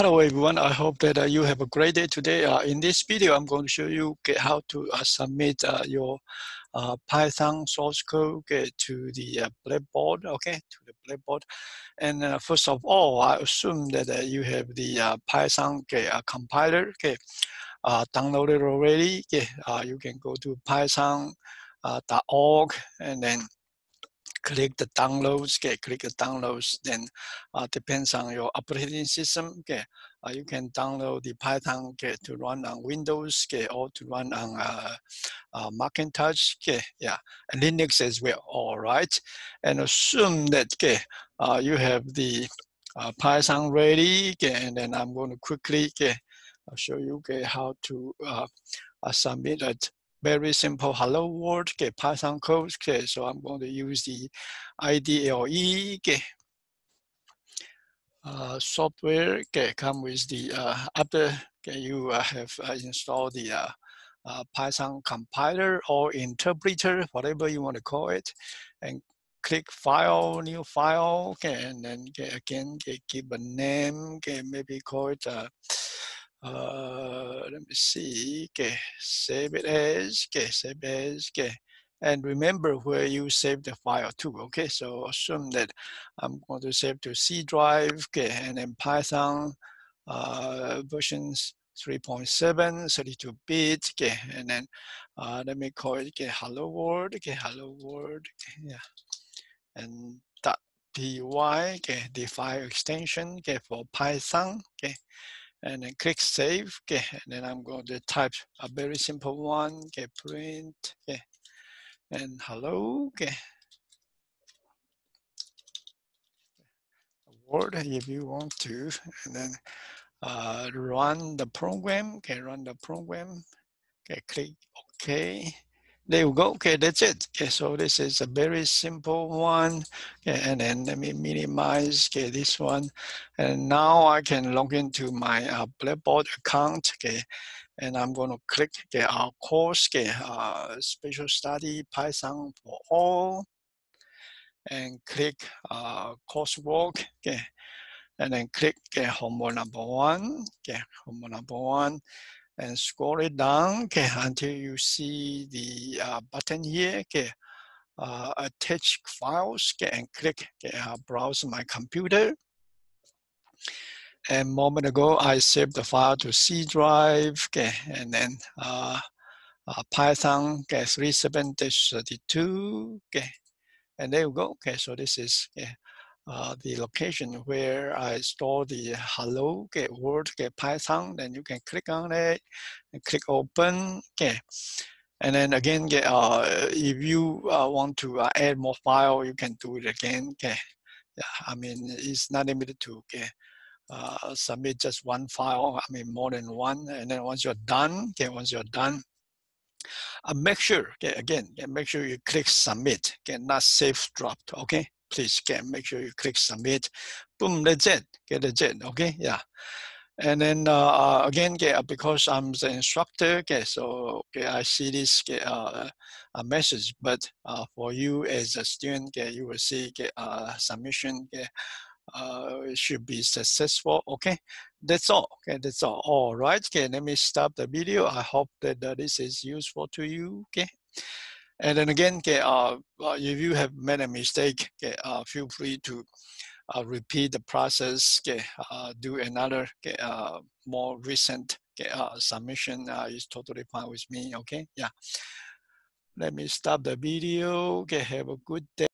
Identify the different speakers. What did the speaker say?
Speaker 1: Hello everyone, I hope that uh, you have a great day today. Uh, in this video, I'm going to show you how to uh, submit uh, your uh, Python source code to the uh, Blackboard, okay, to the Blackboard. And first of all, I assume that you have the Python compiler downloaded already. You can go to python.org and then click the downloads, okay, click the downloads, then uh, depends on your operating system, okay, uh, you can download the Python okay, to run on Windows, okay, or to run on uh, uh, Macintosh, okay, yeah, and Linux as well, all right, and assume that, okay, uh, you have the uh, Python ready, okay, and then I'm going to quickly, okay, show you, okay, how to uh, submit it very simple hello world, okay, Python code, okay, so I'm going to use the IDLE, okay, uh, software, okay, come with the, uh, after okay, you uh, have uh, installed the uh, uh, Python compiler or interpreter, whatever you want to call it, and click file, new file, okay, and then okay, again, okay, give a name, okay, maybe call it, uh, let me see, okay, save it as, okay, save as, okay, and remember where you save the file to, okay, so assume that I'm going to save to C drive, okay, and then Python uh, versions 3.7, 32-bit, okay, and then uh, let me call it, okay, hello world, okay, hello world, okay, yeah, and dot py, okay, the file extension, okay, for Python, okay, and then click save. Okay, and then I'm going to type a very simple one. Okay, print. Okay, and hello. Okay, word if you want to, and then uh, run the program. Okay, run the program. Okay, click OK. There you go. Okay, that's it. Okay, so this is a very simple one. Okay, and then let me minimize okay, this one. And now I can log into my uh, Blackboard account. Okay, and I'm going to click okay, our course, okay, uh, Special Study Python for All, and click uh, coursework. Okay, and then click okay, homework number one. Okay, homework number one and scroll it down okay, until you see the uh, button here. Okay, uh, attach files okay, and click okay, uh, browse my computer. And moment ago, I saved the file to C drive, okay, and then uh, uh, Python okay, 37-32, okay, and there you go. Okay, so this is okay, uh, the location where I store the hello get word get Python, then you can click on it and click open. Okay. And then again, get, uh, if you uh, want to uh, add more file, you can do it again. Okay. Yeah, I mean, it's not limited to okay, uh, submit just one file. I mean, more than one. And then once you're done, okay, once you're done, uh, make sure, okay, again, make sure you click submit, okay, not save draft, okay? Please can make sure you click submit. Boom, that's it. Get that's it. Okay, yeah. And then uh, uh again, okay, because I'm the instructor, okay, so okay, I see this uh, a message, but uh, for you as a student, okay, you will see okay, uh, submission okay, uh, should be successful. Okay, that's all. Okay, that's all. All right. Okay, let me stop the video. I hope that uh, this is useful to you. Okay. And then again, okay, uh, uh, if you have made a mistake, okay, uh, feel free to uh, repeat the process, okay, uh, do another okay, uh, more recent okay, submission is totally fine with me, okay? Yeah. Let me stop the video, okay, have a good day.